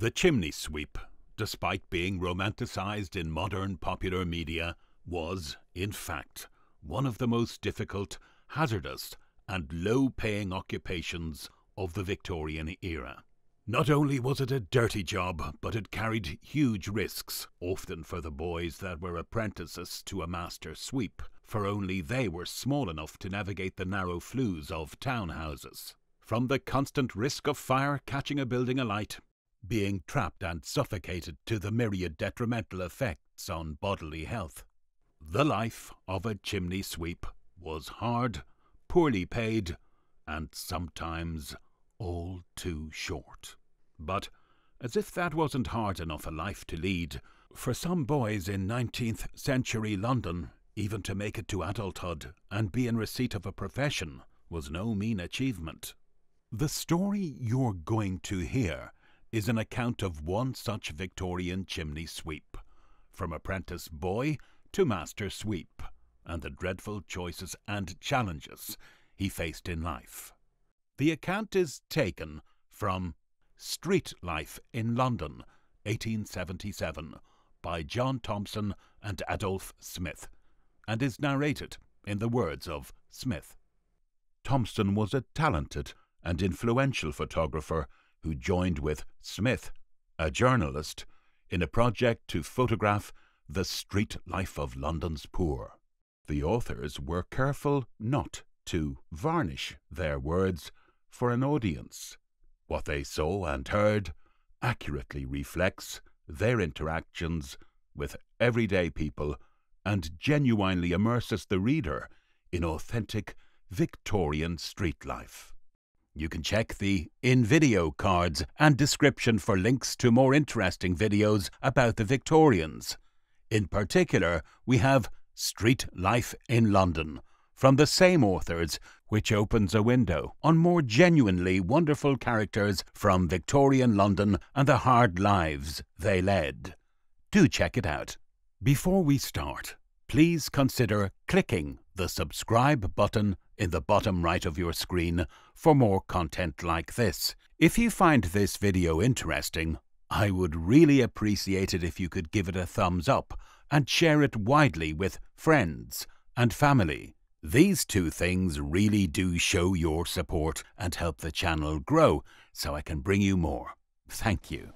The chimney sweep, despite being romanticized in modern popular media, was, in fact, one of the most difficult, hazardous, and low paying occupations of the Victorian era. Not only was it a dirty job, but it carried huge risks, often for the boys that were apprentices to a master sweep, for only they were small enough to navigate the narrow flues of townhouses. From the constant risk of fire catching a building alight, being trapped and suffocated to the myriad detrimental effects on bodily health. The life of a chimney sweep was hard, poorly paid, and sometimes all too short. But, as if that wasn't hard enough a life to lead, for some boys in 19th century London, even to make it to adulthood and be in receipt of a profession was no mean achievement. The story you're going to hear is an account of one such Victorian chimney sweep, from apprentice boy to master sweep, and the dreadful choices and challenges he faced in life. The account is taken from Street Life in London, 1877, by John Thomson and Adolphe Smith, and is narrated in the words of Smith. Thompson was a talented and influential photographer who joined with Smith, a journalist, in a project to photograph the street life of London's poor. The authors were careful not to varnish their words for an audience. What they saw and heard accurately reflects their interactions with everyday people and genuinely immerses the reader in authentic Victorian street life. You can check the in video cards and description for links to more interesting videos about the Victorians. In particular, we have Street Life in London from the same authors, which opens a window on more genuinely wonderful characters from Victorian London and the hard lives they led. Do check it out. Before we start, please consider clicking the subscribe button in the bottom right of your screen for more content like this. If you find this video interesting, I would really appreciate it if you could give it a thumbs up and share it widely with friends and family. These two things really do show your support and help the channel grow so I can bring you more. Thank you.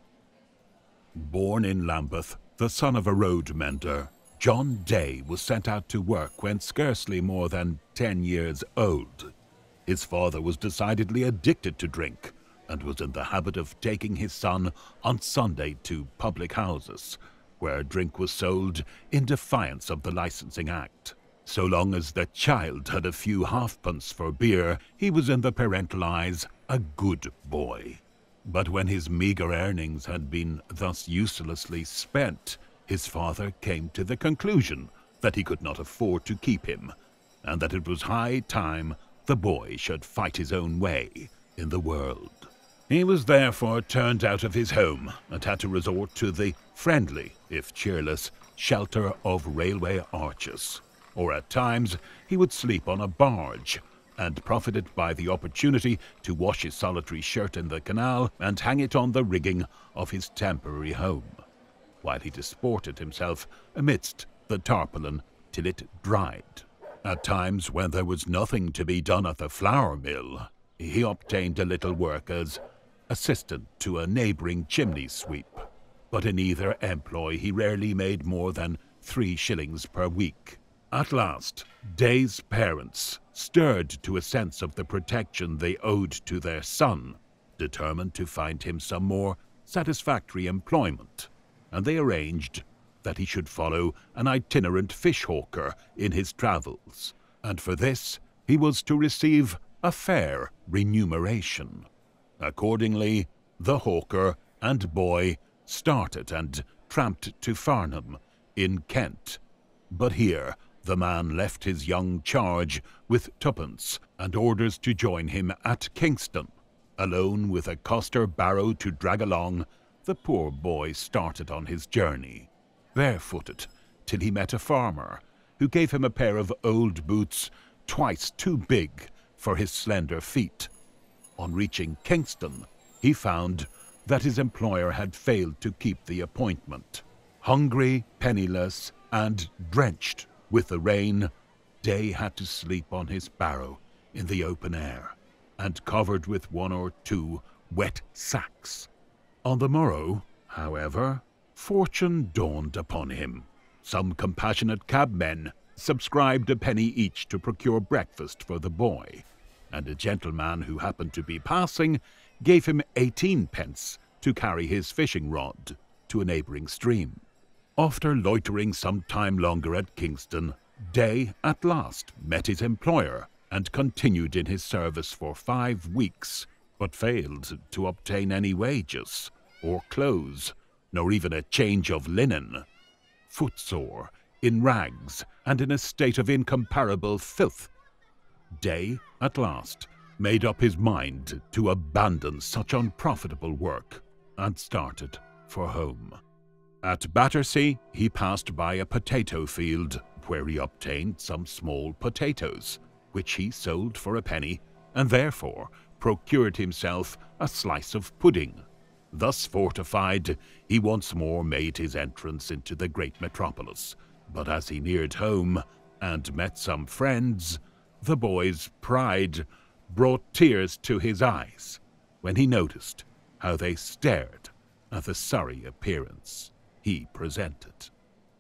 Born in Lambeth, the son of a road mender, John Day was sent out to work when scarcely more than 10 years old. His father was decidedly addicted to drink and was in the habit of taking his son on Sunday to public houses, where drink was sold in defiance of the Licensing Act. So long as the child had a few halfpence for beer, he was in the parental eyes a good boy. But when his meagre earnings had been thus uselessly spent, his father came to the conclusion that he could not afford to keep him, and that it was high time the boy should fight his own way in the world. He was therefore turned out of his home and had to resort to the friendly, if cheerless, shelter of railway arches. Or at times he would sleep on a barge and profited by the opportunity to wash his solitary shirt in the canal and hang it on the rigging of his temporary home while he disported himself amidst the tarpaulin till it dried. At times, when there was nothing to be done at the flour mill, he obtained a little work as assistant to a neighbouring chimney sweep. But in either employ he rarely made more than three shillings per week. At last, Day's parents, stirred to a sense of the protection they owed to their son, determined to find him some more satisfactory employment and they arranged that he should follow an itinerant fish hawker in his travels, and for this he was to receive a fair remuneration. Accordingly, the hawker and boy started and tramped to Farnham, in Kent. But here the man left his young charge with twopence and orders to join him at Kingston. Alone with a coster barrow to drag along, the poor boy started on his journey, barefooted, till he met a farmer, who gave him a pair of old boots twice too big for his slender feet. On reaching Kingston, he found that his employer had failed to keep the appointment. Hungry, penniless, and drenched with the rain, Day had to sleep on his barrow in the open air and covered with one or two wet sacks. On the morrow, however, fortune dawned upon him. Some compassionate cabmen subscribed a penny each to procure breakfast for the boy, and a gentleman who happened to be passing gave him eighteen pence to carry his fishing rod to a neighbouring stream. After loitering some time longer at Kingston, Day at last met his employer and continued in his service for five weeks, but failed to obtain any wages, or clothes, nor even a change of linen. Footsore, in rags, and in a state of incomparable filth, Day, at last, made up his mind to abandon such unprofitable work and started for home. At Battersea, he passed by a potato field where he obtained some small potatoes, which he sold for a penny, and therefore procured himself a slice of pudding. Thus fortified, he once more made his entrance into the great metropolis. But as he neared home and met some friends, the boy's pride brought tears to his eyes when he noticed how they stared at the sorry appearance he presented.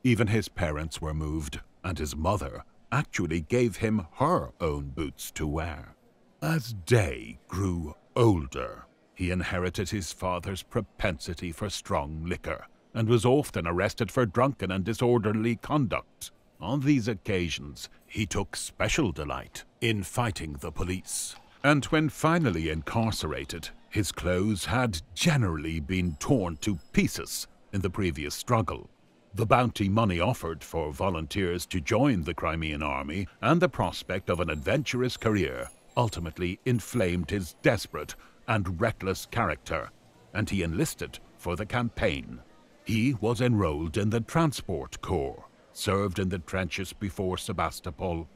Even his parents were moved, and his mother actually gave him her own boots to wear. As Day grew older, he inherited his father's propensity for strong liquor and was often arrested for drunken and disorderly conduct. On these occasions, he took special delight in fighting the police. And when finally incarcerated, his clothes had generally been torn to pieces in the previous struggle. The bounty money offered for volunteers to join the Crimean army and the prospect of an adventurous career ultimately inflamed his desperate and reckless character, and he enlisted for the campaign. He was enrolled in the Transport Corps, served in the trenches before Sebastopol,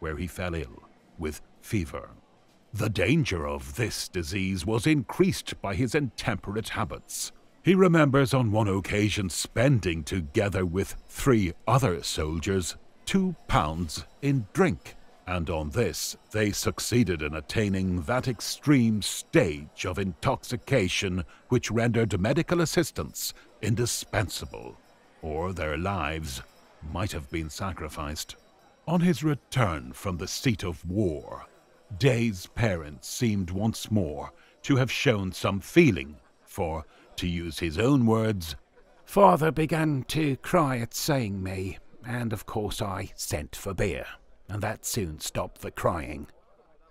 where he fell ill with fever. The danger of this disease was increased by his intemperate habits. He remembers on one occasion spending, together with three other soldiers, two pounds in drink, and on this they succeeded in attaining that extreme stage of intoxication which rendered medical assistance indispensable, or their lives might have been sacrificed. On his return from the seat of war, Day's parents seemed once more to have shown some feeling, for, to use his own words, Father began to cry at seeing me, and of course I sent for beer, and that soon stopped the crying.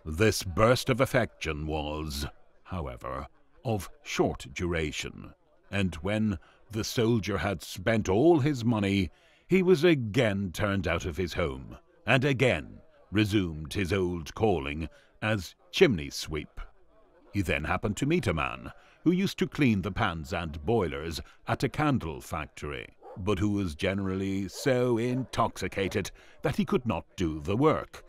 This burst of affection was, however, of short duration, and when the soldier had spent all his money, he was again turned out of his home, and again resumed his old calling as chimney sweep. He then happened to meet a man who used to clean the pans and boilers at a candle factory, but who was generally so intoxicated that he could not do the work,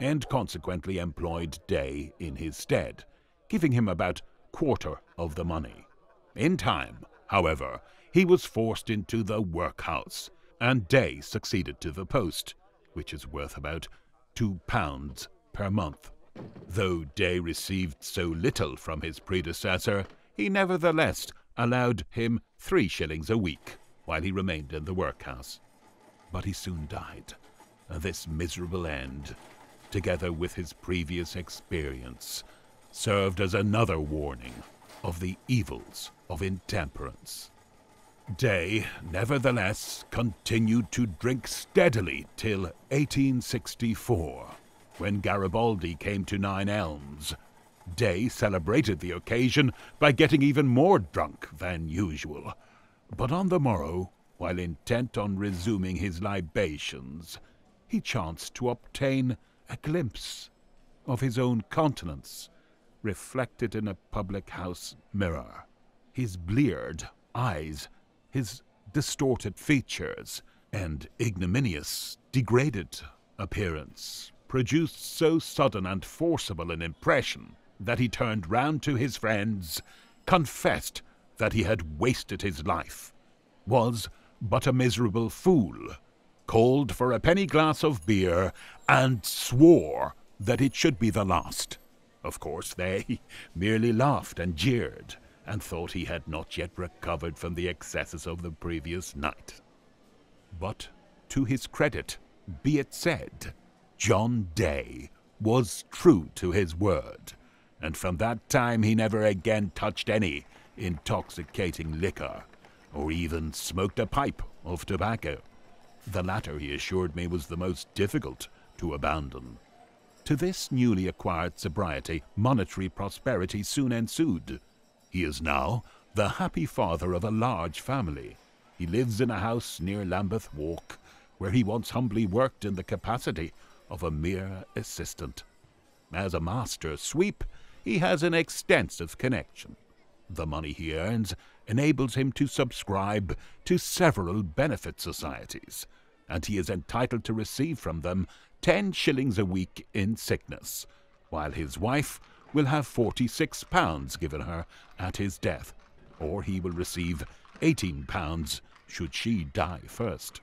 and consequently employed Day in his stead, giving him about quarter of the money. In time, however, he was forced into the workhouse, and Day succeeded to the post, which is worth about two pounds per month. Though Day received so little from his predecessor, he nevertheless allowed him three shillings a week while he remained in the workhouse. But he soon died. This miserable end, together with his previous experience, served as another warning of the evils of intemperance. Day, nevertheless, continued to drink steadily till 1864, when Garibaldi came to Nine Elms. Day celebrated the occasion by getting even more drunk than usual. But on the morrow, while intent on resuming his libations, he chanced to obtain a glimpse of his own countenance reflected in a public house mirror. His bleared eyes his distorted features and ignominious, degraded appearance produced so sudden and forcible an impression that he turned round to his friends, confessed that he had wasted his life, was but a miserable fool, called for a penny glass of beer, and swore that it should be the last. Of course, they merely laughed and jeered, and thought he had not yet recovered from the excesses of the previous night. But, to his credit, be it said, John Day was true to his word, and from that time he never again touched any intoxicating liquor, or even smoked a pipe of tobacco. The latter, he assured me, was the most difficult to abandon. To this newly acquired sobriety, monetary prosperity soon ensued. He is now the happy father of a large family. He lives in a house near Lambeth Walk, where he once humbly worked in the capacity of a mere assistant. As a master sweep, he has an extensive connection. The money he earns enables him to subscribe to several benefit societies, and he is entitled to receive from them ten shillings a week in sickness, while his wife will have forty-six pounds given her at his death, or he will receive eighteen pounds should she die first.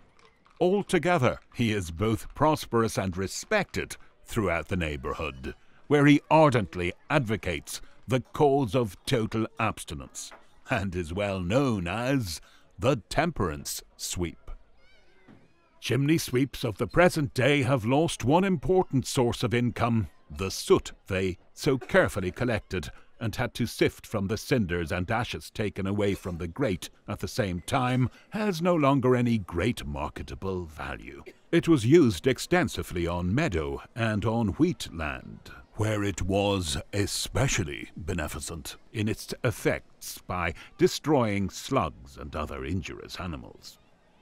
Altogether, he is both prosperous and respected throughout the neighbourhood, where he ardently advocates the cause of total abstinence, and is well known as the temperance sweep. Chimney sweeps of the present day have lost one important source of income the soot they so carefully collected and had to sift from the cinders and ashes taken away from the grate at the same time has no longer any great marketable value. It was used extensively on meadow and on wheat land, where it was especially beneficent in its effects by destroying slugs and other injurious animals.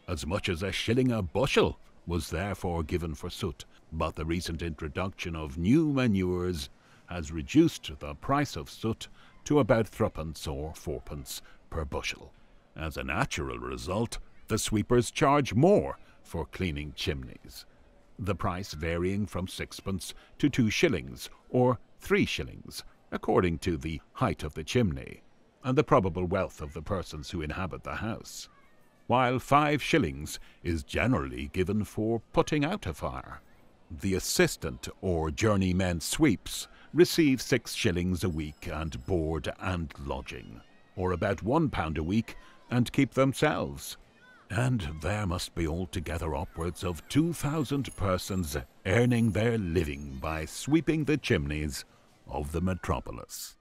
As much as a shilling a bushel was therefore given for soot, but the recent introduction of new manures has reduced the price of soot to about threepence or fourpence per bushel. As a natural result, the sweepers charge more for cleaning chimneys, the price varying from sixpence to two shillings or three shillings, according to the height of the chimney and the probable wealth of the persons who inhabit the house while five shillings is generally given for putting out a fire. The assistant or journeyman sweeps receive six shillings a week and board and lodging, or about one pound a week and keep themselves. And there must be altogether upwards of two thousand persons earning their living by sweeping the chimneys of the metropolis.